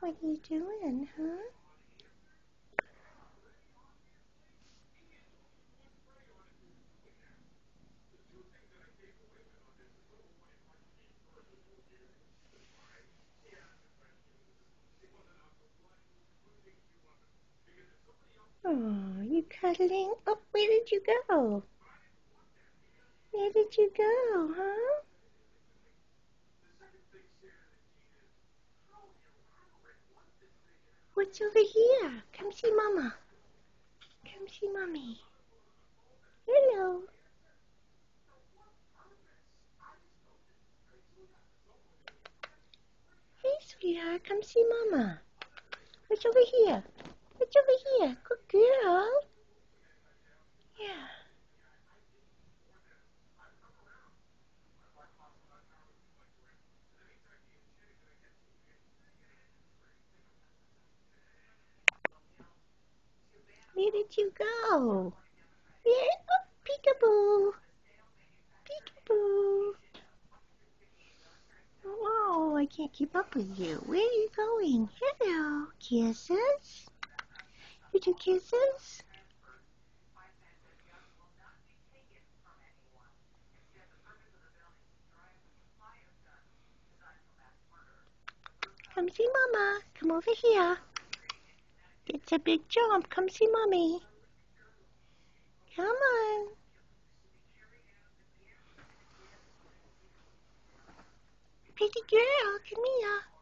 What are you doing, huh? Oh, you cuddling? Oh, where did you go? Where did you go, huh? What's over here? Come see Mama. Come see Mommy. Hello. Hey, sweetheart, come see Mama. What's over here? What's over here? Good girl. Where did you go? Where? Oh, peekaboo. Peekaboo. Oh, I can't keep up with you. Where are you going? Hello. Kisses? You do kisses? Come see Mama. Come over here. It's a big jump. Come see Mommy. Come on. Pretty girl, come here.